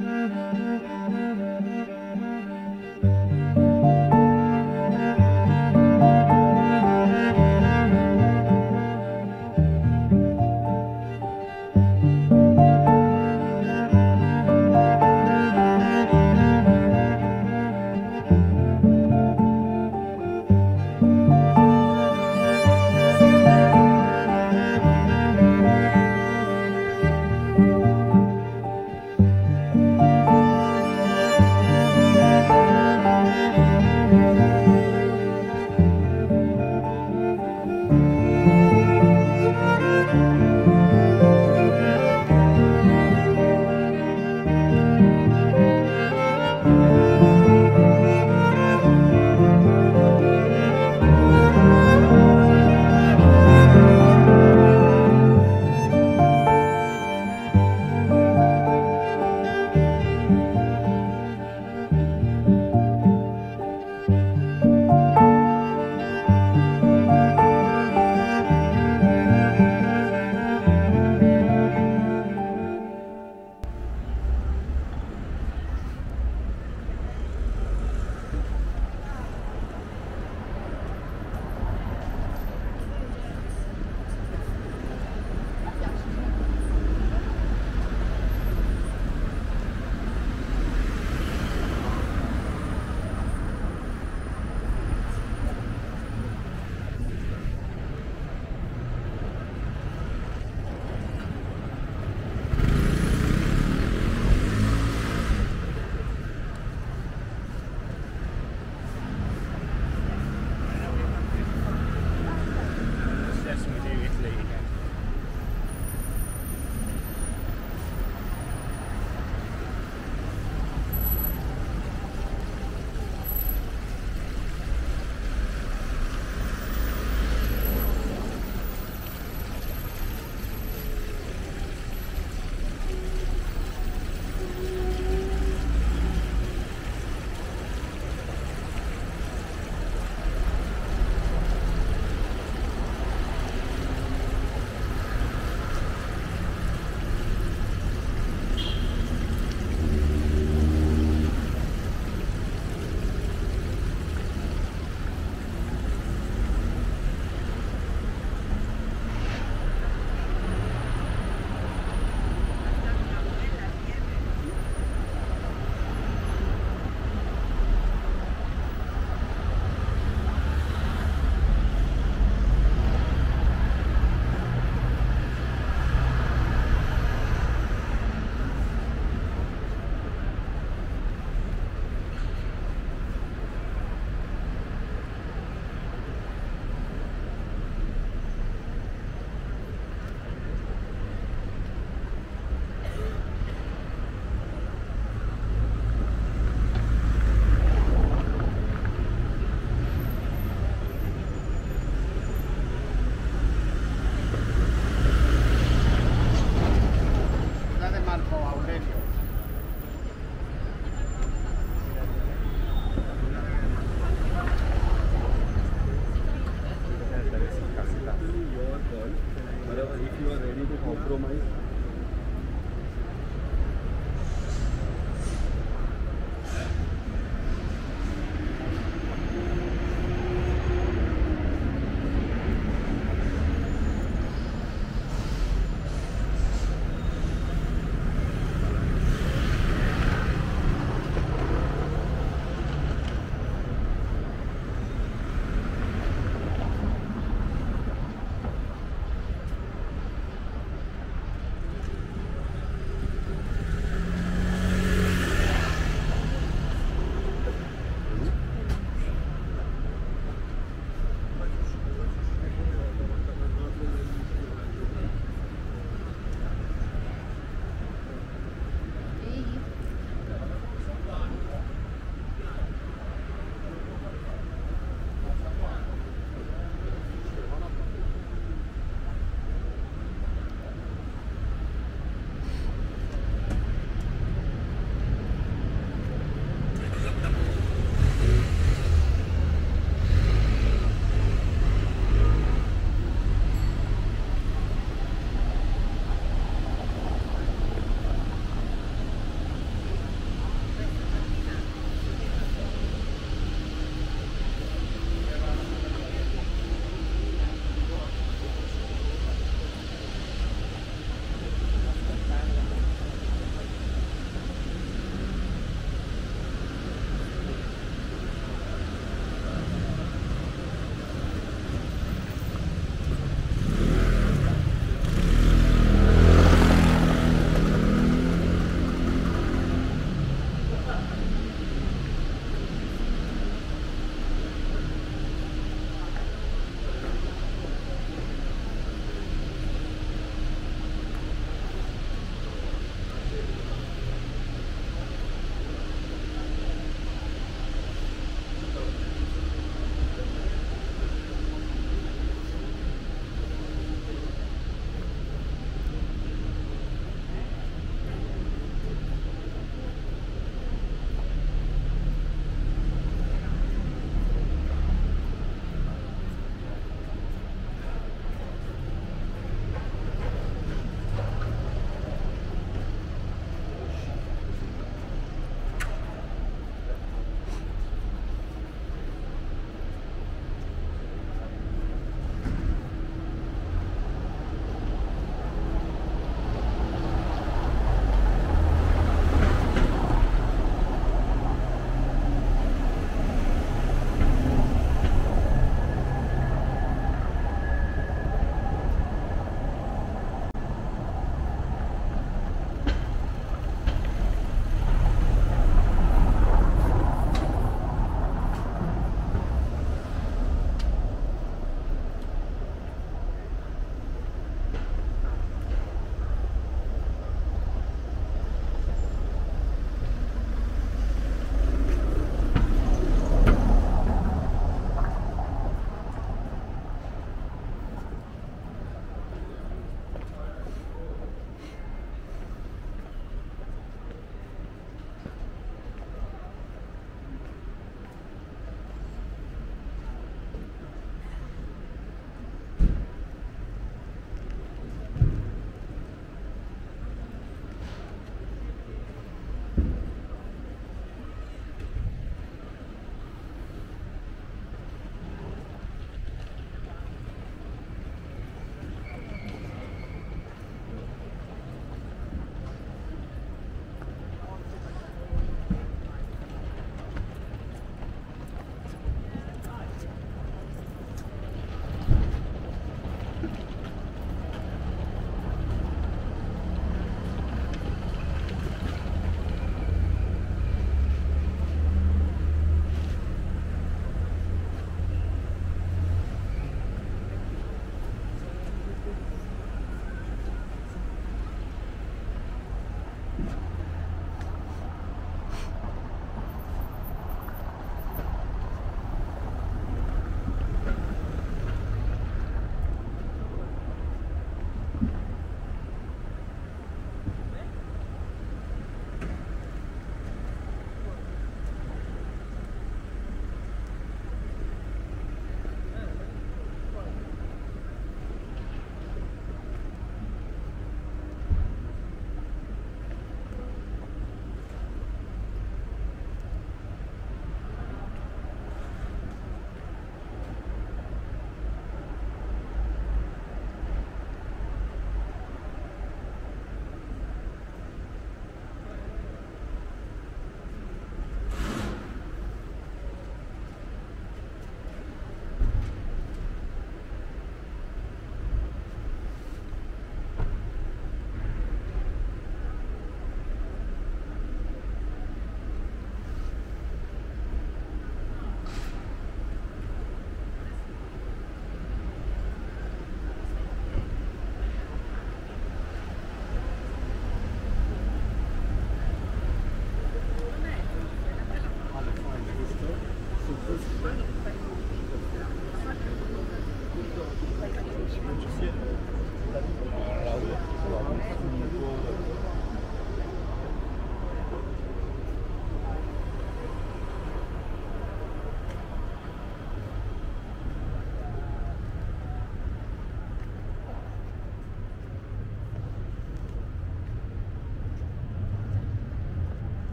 Música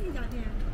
一家店。